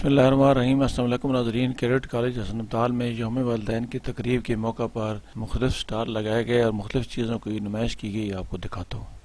بسم اللہ الرحمن الرحیم۔ السلام علیکم ناظرین، کیڈٹ کالج حسن ابتال میں یوم والدین کی تقریب کے موقع پر مختلف سٹار لگائے گئے اور مختلف چیزوں کی نمائش کی گئی، آپ کو دکھاتا ہوں۔